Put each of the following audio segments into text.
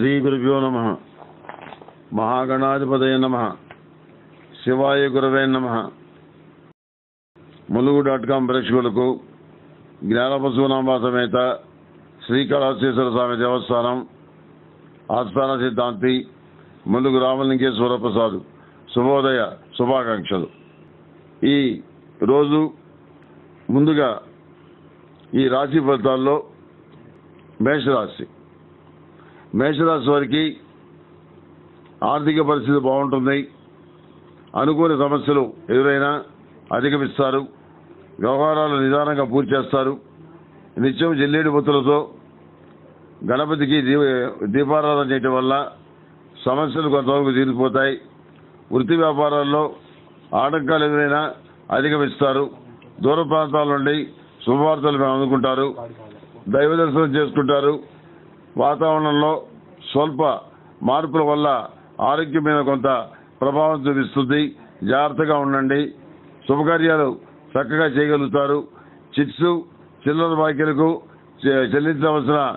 శ్రీ గురుభ్యో నమ. మహాగణాధిపతయ నమ. శివాయ గురవే నమ. ములుగు డాట్ కాం ప్రేక్షకులకు జ్ఞానపశునాంబ సమేత శ్రీకాళహస్తీశ్వర స్వామి దేవస్థానం ఆస్థాన సిద్ధాంతి ములుగు రామలింగేశ్వర ప్రసాద్ శుభోదయ శుభాకాంక్షలు. ఈ రోజు ముందుగా ఈ రాశి ఫలితాల్లో మేషరాశి. మేషరాశి వారికి ఆర్థిక పరిస్థితి బాగుంటుంది. అనుకోని సమస్యలు ఎదురైనా అధిగమిస్తారు. వ్యవహారాలు నిదానంగా పూర్తి చేస్తారు. నిత్యం జల్లేడు బొత్తులతో గణపతికి దీపారాధన చేయటం వల్ల సమస్యలు కొంతవరకు తీరిపోతాయి. వృత్తి వ్యాపారాల్లో ఆటంకాలు ఎదురైనా అధిగమిస్తారు. దూర ప్రాంతాల నుండి శుభవార్తలు మేము అందుకుంటారు. దైవ దర్శనం చేసుకుంటారు. వాతావరణంలో స్వల్ప మార్పుల వల్ల ఆరోగ్యం మీద కొంత ప్రభావం చూపిస్తుంది. జాగ్రత్తగా ఉండండి. శుభకార్యాలు చక్కగా చేయగలుగుతారు. చిట్స్ చిల్లర బాకీలకు చె- చెల్లించవలసిన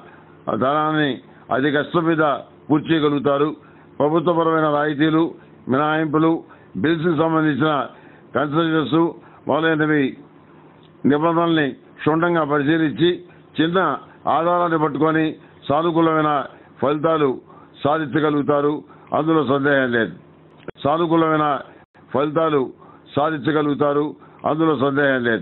ధనాన్ని అతి కష్టం మీద పూర్తి చేయగలుగుతారు. ప్రభుత్వపరమైన రాయితీలు మినహాయింపులు బిల్స్ సంబంధించిన కన్సల్టెన్స్ మొదలైనవి నిబంధనల్ని క్షుణ్ణంగా పరిశీలించి చిన్న ఆధారాన్ని పట్టుకొని సానుకూలమైన ఫలితాలు సాధించగలుగుతారు. అందులో సందేహం లేదు. సానుకూలమైన ఫలితాలు సాధించగలుగుతారు. అందులో సందేహం లేదు.